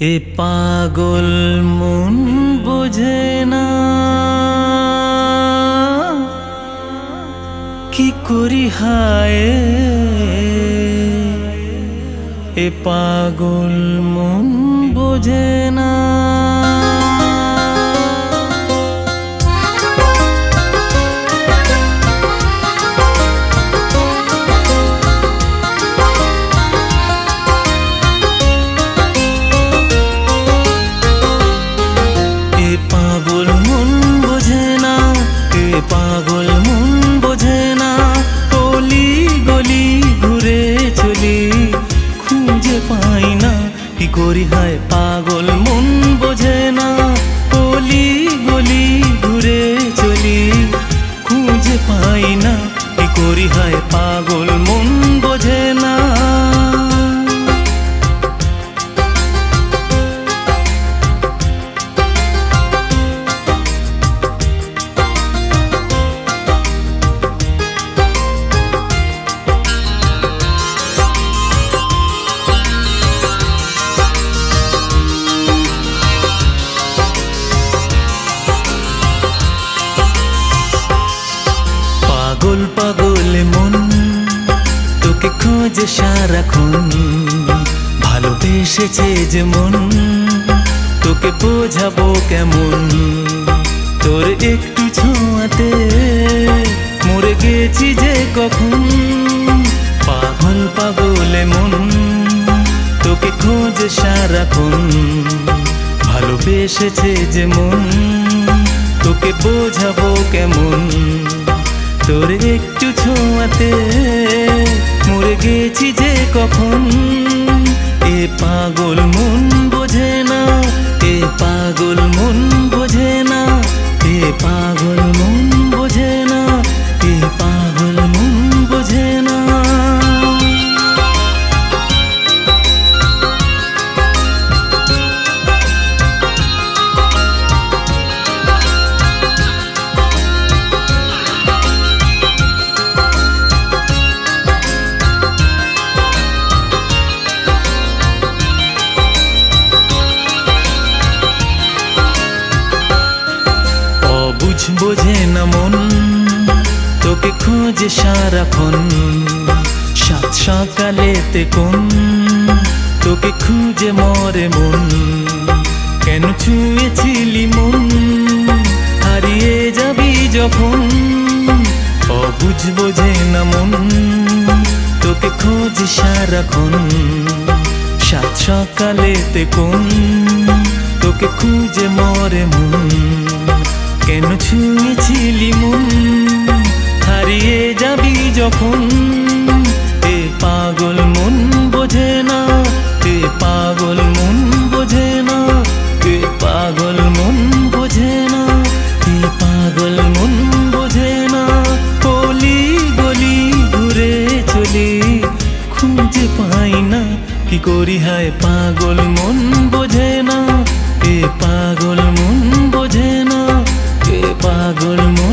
এ পাগল মন বোঝে না। কি করি হায়? এ পাগল মন বোঝে না। পাগল খোঁজে সারাক্ষণ ভালোবেসেছে যে মন, তোকে বোঝাবো কেমন। তোর একটু ছোঁয়াতে মরে গেছি যে কখন। পাগল পাগল মন, তোকে খোঁজে সারাক্ষণ ভালোবেসেছে যে মন, তোকে বোঝাবো কেমন। তোর একটু ছোঁয়াতে গেছি যে কখন? এ পাগল মন বোঝে না, এ পাগল মন বোঝে না, এ পাগল তোকে খোঁজে সারাক্ষণ। সাত সকালেতে কোন তোকে খুঁজে মরে মন। কেন ছুঁয়েছিলি মন? হারিয়ে যাবি যখন? অবুঝ বোঝে না মন। তোকে খোঁজে সারাক্ষণ। সাত সকালেতে কোন তোকে খুঁজে মরে মন। কেন ছুঁয়েছিলি মন? যখন এ পাগল মন বোঝে না, এ পাগল মন বোঝে না, এ পাগল মন বোঝে না, এ পাগল মন বোঝে না। কলি গলি ঘুরে চলি, খুঁজে পাই না, কি করি হায় পাগল মন বোঝে না, এ পাগল মন বোঝে না, এ পাগল মন